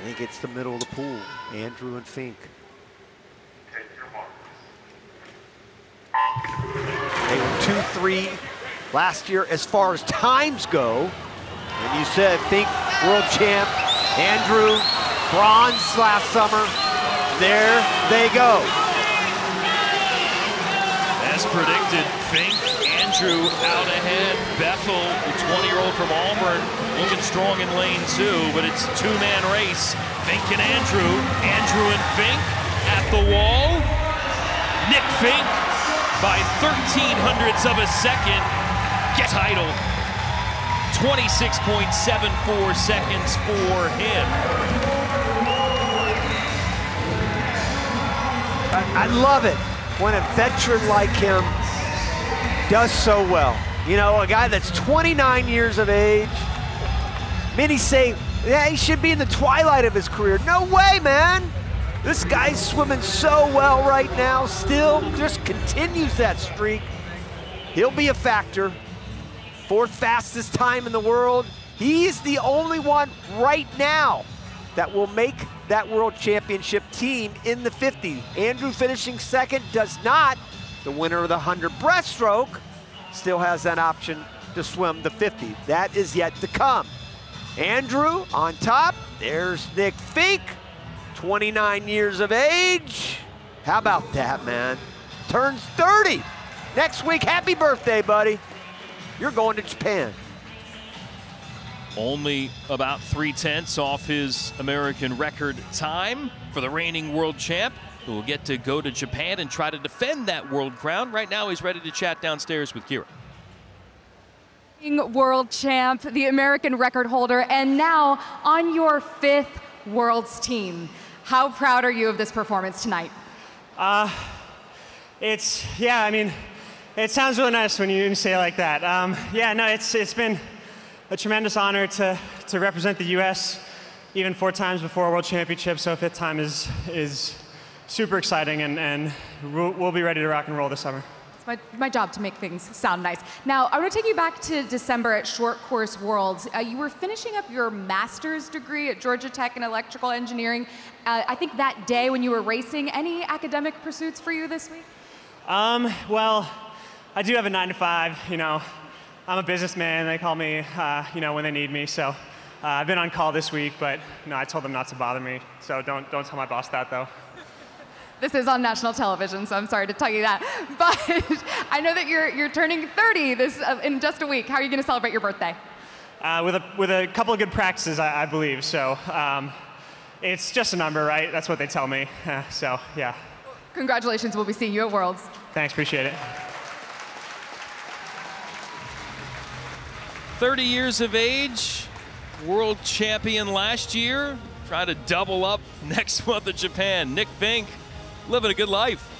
I think it's the middle of the pool, Andrew and Fink. They were 2-3 last year as far as times go. And you said, Fink, world champ, Andrew, bronze last summer. There they go. As predicted, Fink, Andrew out ahead. Bethel, the 20-year-old from Auburn, looking strong in lane two, but it's a two-man race. Fink and Andrew. Andrew and Fink at the wall. Nic Fink by 13 hundredths of a second gets title. 26.74 seconds for him. I, I love it when a veteran like him does so well. You know, a guy that's 29 years of age. Many say, yeah, he should be in the twilight of his career. No way, man. This guy's swimming so well right now, still just continues that streak. He'll be a factor. Fourth fastest time in the world. He's the only one right now that will make that world championship team in the 50. Andrew finishing second does not. The winner of the 100 breaststroke still has that option to swim the 50. That is yet to come. Andrew on top. There's Nic Fink, 29 years of age. How about that, man? Turns 30. Next week, happy birthday, buddy. You're going to Japan. Only about three tenths off his American record time for the reigning world champ, who will get to go to Japan and try to defend that world crown. Right now, he's ready to chat downstairs with Kira. World champ, the American record holder, and now on your fifth Worlds team. How proud are you of this performance tonight? Uh, it's, yeah, I mean, it sounds really nice when you say it like that. Um, yeah, no, it's, it's been a tremendous honor to, to represent the U.S. even four times before a World Championship, so fifth time is, is super exciting, and, and we'll, we'll be ready to rock and roll this summer. It's my, my job to make things sound nice. Now, I want to take you back to December at Short Course Worlds. Uh, you were finishing up your master's degree at Georgia Tech in electrical engineering. Uh, I think that day when you were racing, any academic pursuits for you this week? Um, well, I do have a nine to five, you know. I'm a businessman. They call me, uh, you know, when they need me. So uh, I've been on call this week, but no, I told them not to bother me. So don't, don't tell my boss that, though. This is on national television, so I'm sorry to tell you that. But I know that you're, you're turning 30 this, uh, in just a week. How are you going to celebrate your birthday? Uh, with, a, with a couple of good practices, I, I believe. So um, it's just a number, right? That's what they tell me. Uh, so, yeah. Congratulations. We'll be seeing you at Worlds. Thanks. Appreciate it. 30 years of age, world champion last year, trying to double up next month in Japan. Nic Fink, living a good life.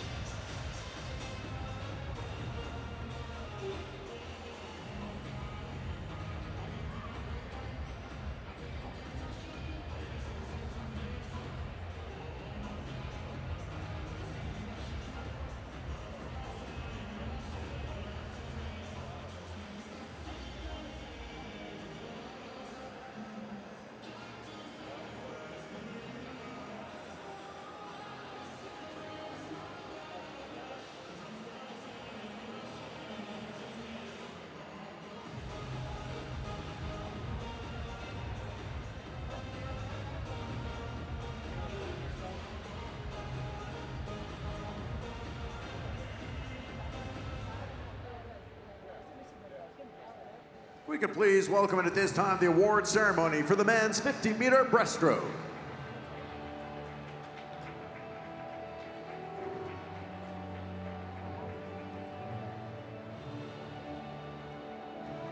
We could please welcome at this time the award ceremony for the men's 50 meter breaststroke.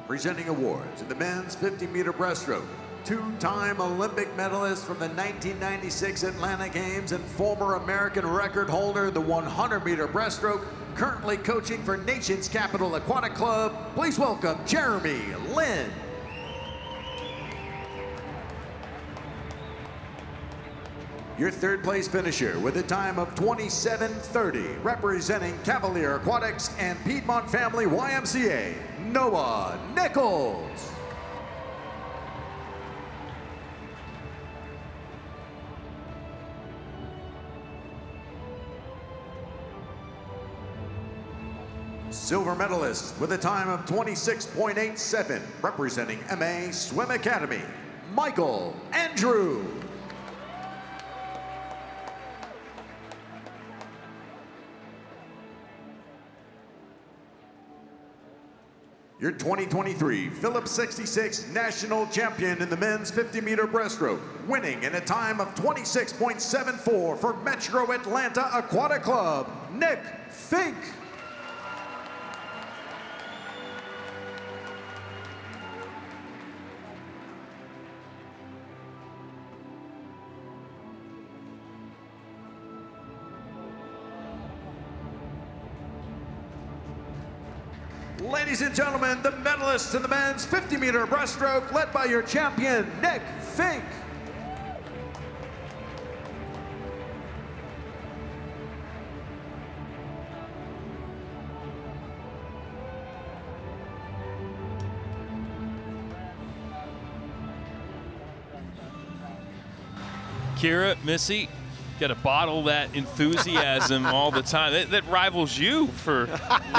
Presenting awards in the men's 50 meter breaststroke. Two-time Olympic medalist from the 1996 Atlanta Games and former American record holder, the 100 meter breaststroke, currently coaching for Nation's Capital Aquatic Club. Please welcome Jeremy Linn. Your third place finisher with a time of 27.30, representing Cavalier Aquatics and Piedmont Family YMCA, Noah Nichols. Silver medalist with a time of 26.87, representing MA Swim Academy, Michael Andrew. Your 2023 Phillips 66 National Champion in the men's 50 meter breaststroke, winning in a time of 26.74 for Metro Atlanta Aquatic Club, Nic Fink. Ladies and gentlemen, the medalists in the men's 50 meter breaststroke, led by your champion, Nic Fink. Kira, Missy, got to bottle that enthusiasm all the time. That, that rivals you for loving